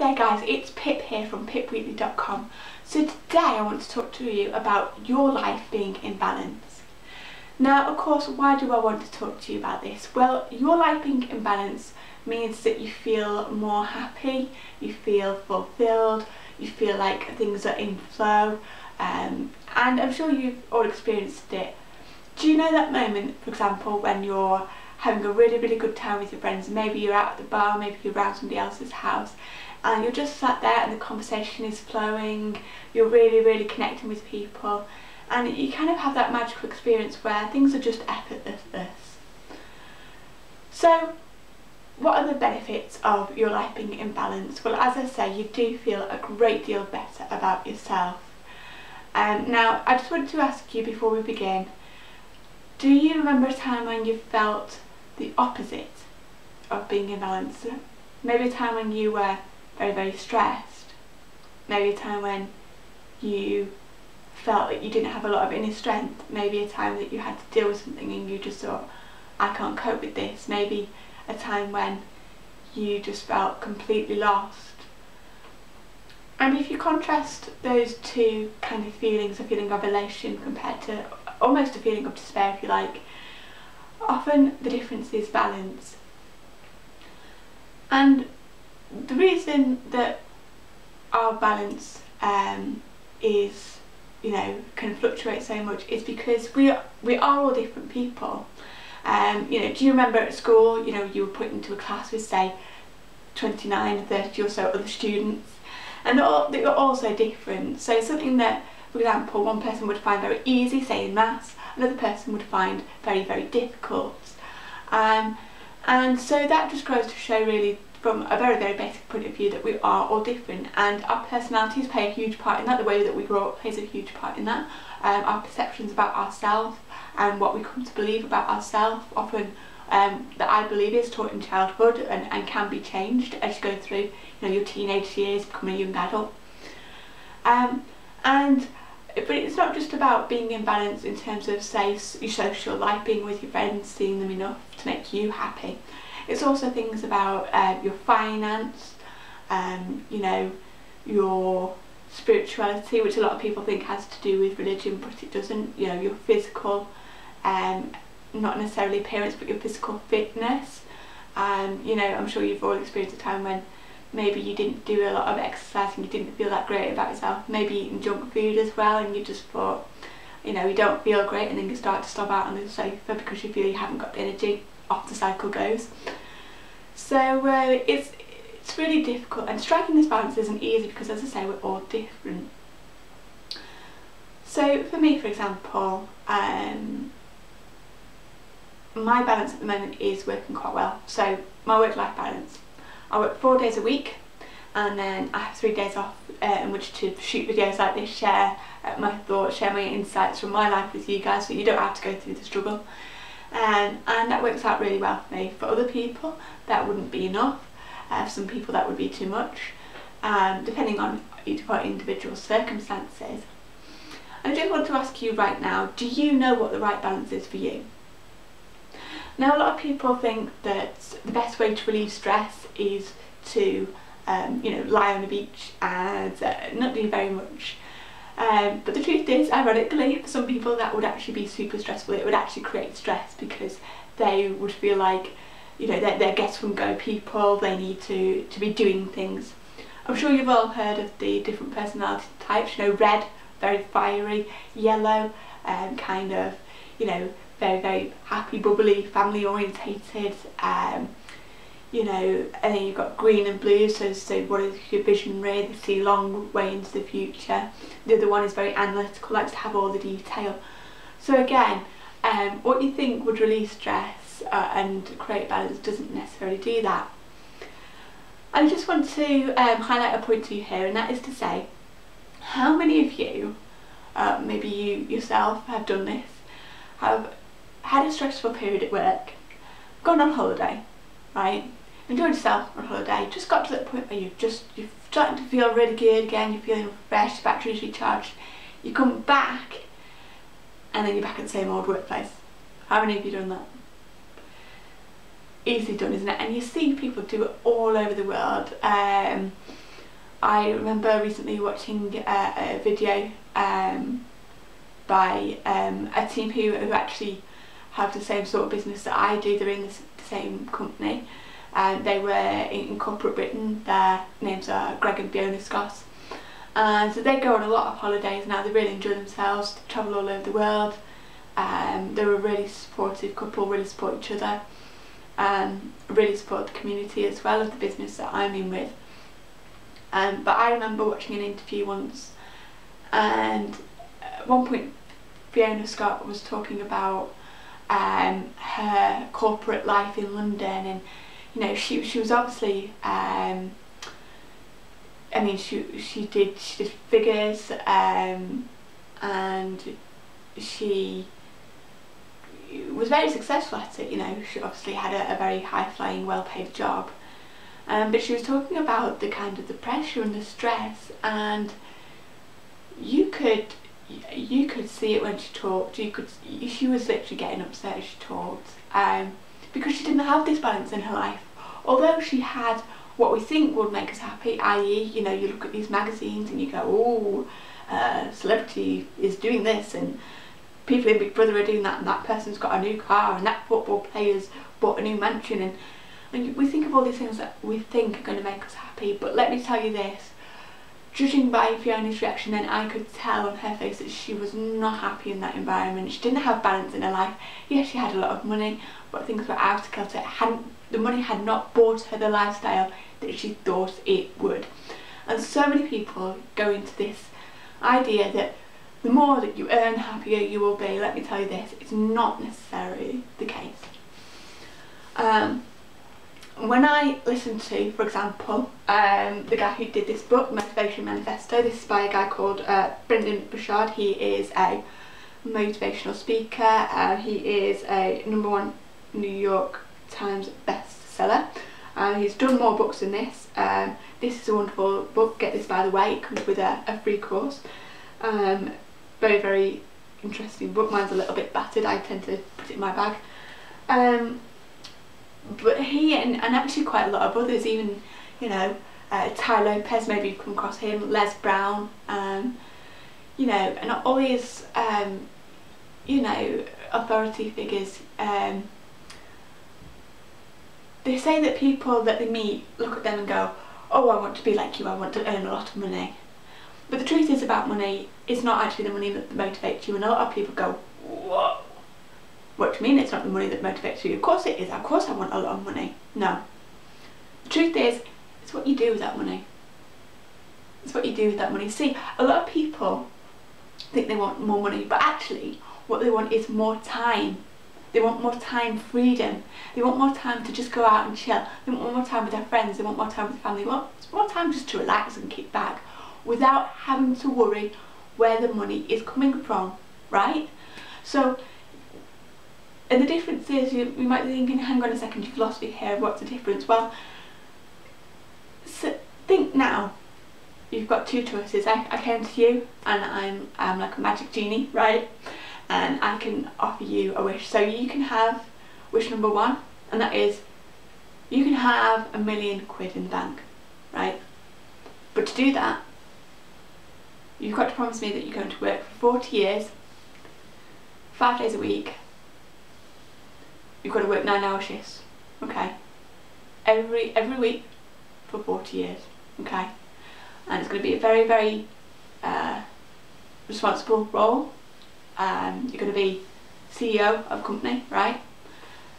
there guys, it's Pip here from pipwheatley.com. So today I want to talk to you about your life being in balance. Now of course why do I want to talk to you about this? Well your life being in balance means that you feel more happy, you feel fulfilled, you feel like things are in flow um, and I'm sure you've all experienced it. Do you know that moment for example when you're having a really really good time with your friends. Maybe you're out at the bar maybe you're around somebody else's house and you're just sat there and the conversation is flowing. You're really really connecting with people. And you kind of have that magical experience where things are just effortless. So what are the benefits of your life being in balance? Well as I say you do feel a great deal better about yourself. Um, now I just wanted to ask you before we begin do you remember a time when you felt the opposite of being in balance. Maybe a time when you were very, very stressed. Maybe a time when you felt that you didn't have a lot of inner strength. Maybe a time that you had to deal with something and you just thought, I can't cope with this. Maybe a time when you just felt completely lost. And if you contrast those two kind of feelings, a feeling of elation compared to almost a feeling of despair if you like, often the difference is balance. And the reason that our balance um, is, you know, can fluctuate so much is because we are, we are all different people. Um, you know, do you remember at school, you know, you were put into a class with say 29 or 30 or so other students and all, they were all so different. So something that, for example, one person would find very easy, say in maths, another person would find very, very difficult. Um, and so that just goes to show really from a very, very basic point of view that we are all different and our personalities play a huge part in that, the way that we grow up plays a huge part in that. Um, our perceptions about ourselves and what we come to believe about ourselves often um, that I believe is taught in childhood and, and can be changed as you go through you know, your teenage years, becoming a young adult. Um, and but it's not just about being in balance in terms of say your social life, being with your friends, seeing them enough to make you happy. It's also things about uh, your finance, um, you know, your spirituality, which a lot of people think has to do with religion, but it doesn't. You know, your physical, um, not necessarily appearance, but your physical fitness. Um, you know, I'm sure you've all experienced a time when maybe you didn't do a lot of exercise and you didn't feel that great about yourself. Maybe eating junk food as well and you just thought, you know, you don't feel great and then you start to stop out on the sofa because you feel you haven't got the energy, off the cycle goes. So uh, it's, it's really difficult and striking this balance isn't easy because as I say we're all different. So for me for example, um, my balance at the moment is working quite well. So my work-life balance I work four days a week and then I have three days off uh, in which to shoot videos like this, share uh, my thoughts, share my insights from my life with you guys so you don't have to go through the struggle. Um, and that works out really well for me. For other people that wouldn't be enough, uh, for some people that would be too much, um, depending on each of our individual circumstances. I just want to ask you right now, do you know what the right balance is for you? Now a lot of people think that the best way to relieve stress is to um, you know lie on the beach and uh, not do very much. Um, but the truth is, ironically, for some people that would actually be super stressful. It would actually create stress because they would feel like you know they're, they're get from go people. They need to to be doing things. I'm sure you've all heard of the different personality types. You know, red, very fiery, yellow, um, kind of you know very, very happy, bubbly, family orientated. Um, you know, and then you've got green and blue, so, so what is your vision really, see long way into the future. The other one is very analytical, likes to have all the detail. So again, um, what you think would release stress uh, and create balance doesn't necessarily do that. I just want to um, highlight a point to you here, and that is to say, how many of you, uh, maybe you yourself have done this, have had a stressful period at work, gone on holiday, right? Enjoyed yourself on holiday, just got to that point where you've just, you're starting to feel really good again, you're feeling fresh, batteries recharged. You come back and then you're back at the same old workplace. How many of you done that? Easily done, isn't it? And you see people do it all over the world. Um, I remember recently watching a, a video um, by um, a team who, who actually have the same sort of business that I do. They're in the, same company. Um, they were in, corporate Britain. Their names are Greg and Fiona Scott. And so they go on a lot of holidays now. They really enjoy themselves, they travel all over the world. Um, they're a really supportive couple, really support each other. Um, really support the community as well as the business that I'm in with. Um, but I remember watching an interview once and at one point Fiona Scott was talking about um, her corporate life in London and you know she she was obviously um, I mean she she did she did figures um, and she was very successful at it you know. She obviously had a, a very high flying well paid job. Um, but she was talking about the kind of the pressure and the stress and you could you could see it when she talked you could she was literally getting upset as she talked um, because she didn't have this balance in her life although she had what we think would make us happy i.e. you know you look at these magazines and you go oh uh, celebrity is doing this and people in Big Brother are doing that and that person's got a new car and that football player's bought a new mansion and and we think of all these things that we think are going to make us happy, but let me tell you this, judging by Fiona's reaction then I could tell on her face that she was not happy in that environment. She didn't have balance in her life. Yes, she had a lot of money, but things were out of kilter. Hadn't, the money had not bought her the lifestyle that she thought it would. And so many people go into this idea that the more that you earn, happier you will be. Let me tell you this, it's not necessarily the case. Um, when I listen to, for example, um, the guy who did this book, Motivation Manifesto, this is by a guy called uh, Brendon Burchard. He is a motivational speaker. Uh, he is a number one New York Times bestseller. Uh, he's done more books than this. Um, this is a wonderful book. Get this by the way. It comes with a, a free course. Um, very, very interesting book. Mine's a little bit battered. I tend to put it in my bag. Um, but he and, and actually quite a lot of others, even, you know, uh, Tai Lopez, maybe you've come across him, Les Brown, um, you know, and all these, um, you know, authority figures, um, they say that people that they meet look at them and go, oh, I want to be like you, I want to earn a lot of money. But the truth is about money, it's not actually the money that motivates you, and a lot of people go? What do you mean it's not the money that motivates you? Of course it is. Of course I want a lot of money. No. The truth is, it's what you do with that money. It's what you do with that money. See, a lot of people think they want more money, but actually what they want is more time. They want more time freedom. They want more time to just go out and chill. They want more time with their friends. They want more time with family. They want more time just to relax and kick back without having to worry where the money is coming from, right? So and the difference is, you, you might be thinking, hang on a second, you've lost me here, what's the difference? Well, so think now, you've got two choices. I, I came to you and I'm, I'm like a magic genie, right? And I can offer you a wish. So you can have wish number one, and that is, you can have a million quid in the bank, right? But to do that, you've got to promise me that you're going to work for 40 years, five days a week, you've got to work nine hour shifts, okay? Every, every week for 40 years, okay? And it's going to be a very, very uh, responsible role. Um, you're going to be CEO of a company, right?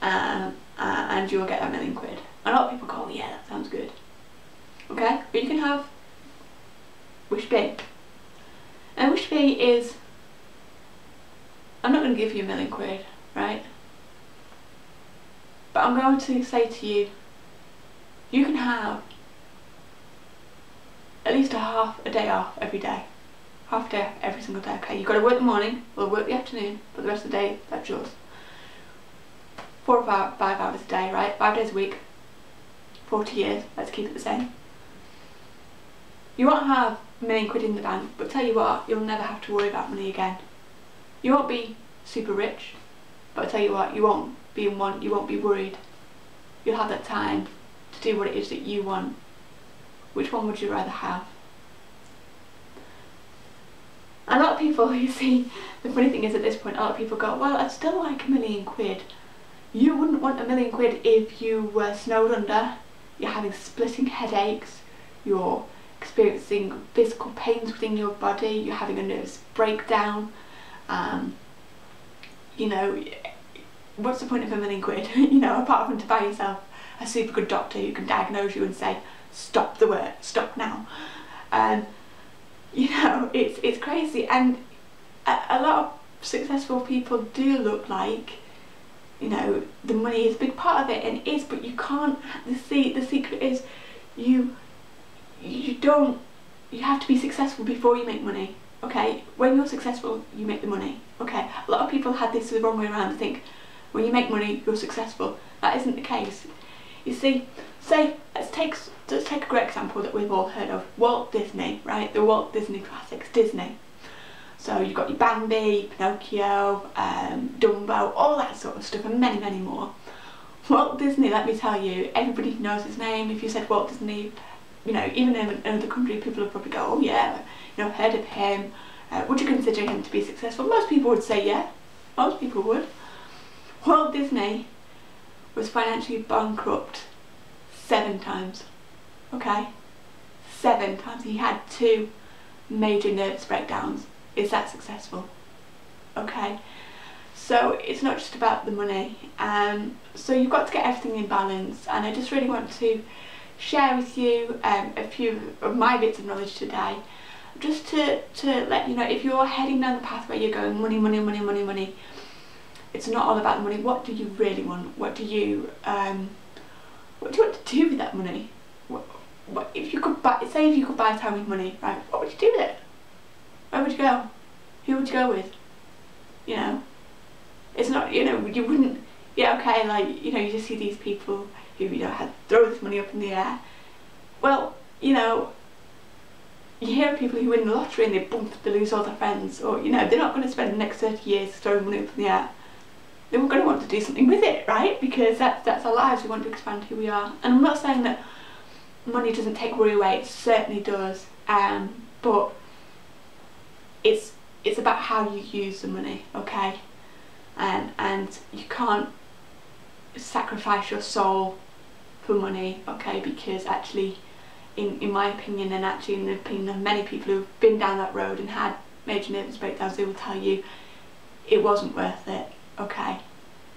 Um, uh, and you'll get a million quid. A lot of people go, yeah, that sounds good. Okay, but you can have Wish B. And Wish B is, I'm not going to give you a million quid, right? But I'm going to say to you, you can have at least a half a day off every day. Half a day every single day, okay? You've got to work the morning, or work the afternoon, but the rest of the day, that's yours. Four or five, five hours a day, right? Five days a week, 40 years, let's keep it the same. You won't have a million quid in the bank, but tell you what, you'll never have to worry about money again. You won't be super rich, but I tell you what, you won't be in one, you won't be worried. You'll have that time to do what it is that you want. which one would you rather have? A lot of people, you see, the funny thing is at this point, a lot of people go, well, I'd still like a million quid. You wouldn't want a million quid if you were snowed under, you're having splitting headaches, you're experiencing physical pains within your body, you're having a nervous breakdown, um, you know, what's the point of a million quid, you know, apart from to buy yourself a super good doctor who can diagnose you and say, stop the work, stop now. Um, you know, it's, it's crazy. And a, a lot of successful people do look like you know the money is a big part of it and it is but you can't the see the secret is you you don't you have to be successful before you make money okay? When you're successful you make the money okay? A lot of people had this the wrong way around think when you make money you're successful that isn't the case you see say let's take let's take a great example that we've all heard of Walt Disney right the Walt Disney classics Disney so you've got your Bambi, Pinocchio, um, Dumbo, all that sort of stuff and many, many more. Walt Disney, let me tell you, everybody knows his name. If you said Walt Disney, you know, even in another country, people would probably go, oh yeah, you know, heard of him. Uh, would you consider him to be successful? Most people would say yeah. Most people would. Walt Disney was financially bankrupt seven times. Okay? Seven times. He had two major nervous breakdowns is that successful? Okay, so it's not just about the money. Um, so you've got to get everything in balance, and I just really want to share with you um, a few of my bits of knowledge today, just to, to let you know if you're heading down the path where you're going money, money, money, money, money, it's not all about the money. What do you really want? What do you um, what do you want to do with that money? What, what if you could buy say if you could buy time with money, right? What would you do with it? where would you go? Who would you go with? You know, it's not, you know, you wouldn't, yeah, okay, like, you know, you just see these people who, you know, had throw this money up in the air. Well, you know, you hear people who win the lottery and they bump, they lose all their friends, or, you know, they're not going to spend the next 30 years throwing money up in the air. They're going to want to do something with it, right? Because that's, that's our lives, we want to expand who we are. And I'm not saying that money doesn't take worry away, it certainly does, um, but it's it's about how you use the money, okay? And and you can't sacrifice your soul for money, okay? Because actually, in in my opinion, and actually in the opinion of many people who've been down that road and had major nervous breakdowns, they will tell you it wasn't worth it, okay?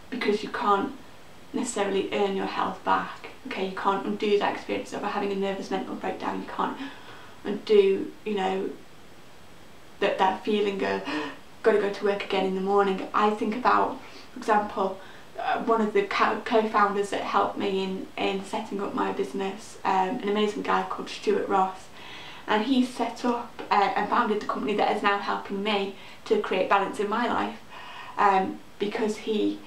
Because you can't necessarily earn your health back, okay? You can't undo that experience of having a nervous mental breakdown. You can't undo, you know, that that feeling of got to go to work again in the morning. I think about, for example, uh, one of the co-founders that helped me in, in setting up my business, um, an amazing guy called Stuart Ross, and he set up uh, and founded the company that is now helping me to create balance in my life, um, because he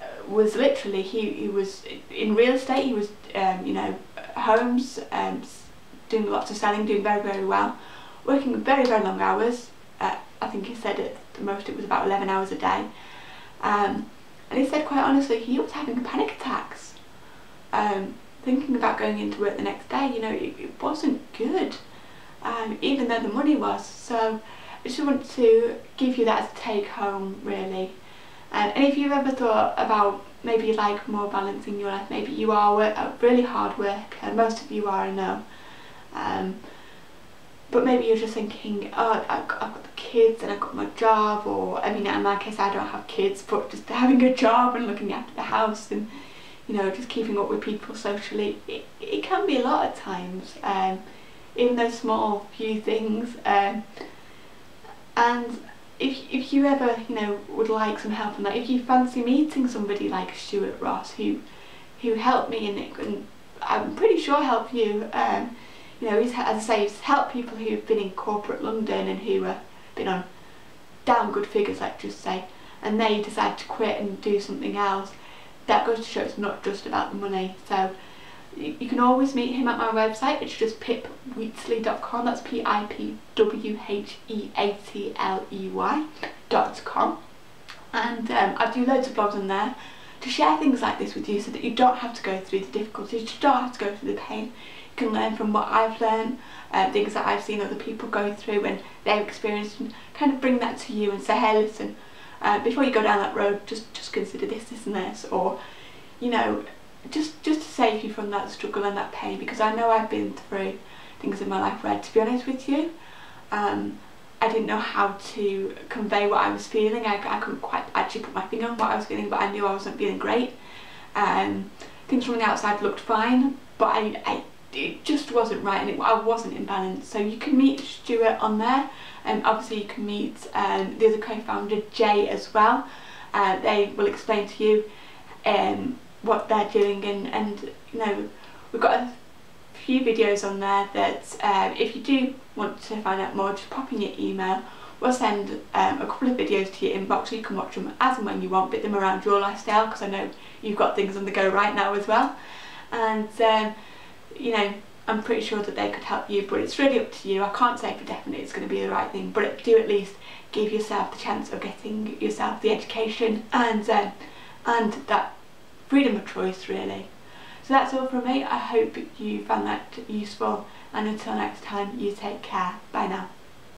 uh, was literally he, he was in real estate. He was um, you know homes, um, doing lots of selling, doing very very well working very, very long hours. Uh, I think he said at the most it was about 11 hours a day. Um, and he said quite honestly he was having panic attacks. Um, thinking about going into work the next day, you know, it, it wasn't good. Um, even though the money was. So I just want to give you that as a take home really. Um, and if you've ever thought about maybe like more balance in your life, maybe you are a really hard worker, most of you are I know. Um, but maybe you're just thinking, oh, I've got, I've got, the kids and I've got my job, or I mean, in my case, I don't have kids, but just having a job and looking after the house and you know, just keeping up with people socially, it, it can be a lot at times, um, even those small few things. Um, and if, if you ever, you know, would like some help on that, if you fancy meeting somebody like Stuart Ross, who who helped me and, and I'm pretty sure help you, um, you know, he's, as I say, he's helped people who've been in corporate London and who have been on damn good figures, let's just say, and they decide to quit and do something else. That goes to show it's not just about the money. So you can always meet him at my website. It's just pipwheatley.com. That's P-I-P-W-H-E-A-T-L-E-Y dot com. And um, I do loads of blogs on there to share things like this with you so that you don't have to go through the difficulties, you don't have to go through the pain you can learn from what I've learned, uh, things that I've seen other people go through and their experience and kind of bring that to you and say, hey listen, uh, before you go down that road just, just consider this, this and this or, you know, just, just to save you from that struggle and that pain because I know I've been through things in my life where to be honest with you, um, I didn't know how to convey what I was feeling. I, I couldn't quite actually put my finger on what I was feeling but I knew I wasn't feeling great. Um, things from the outside looked fine but I, I it just wasn't right and it, I wasn't in balance. So you can meet Stuart on there and obviously you can meet um, the other co-founder Jay as well. Uh, they will explain to you um, what they're doing and, and you know we've got a few videos on there that uh, if you do want to find out more just pop in your email we'll send um, a couple of videos to your inbox so you can watch them as and when you want, bit them around your lifestyle because I know you've got things on the go right now as well and um, you know, I'm pretty sure that they could help you, but it's really up to you. I can't say for definite it's going to be the right thing, but do at least give yourself the chance of getting yourself the education and uh, and that freedom of choice, really. So that's all from me. I hope you found that useful, and until next time, you take care. Bye now.